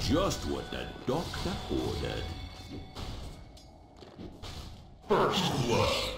Just what the doctor ordered. First blood.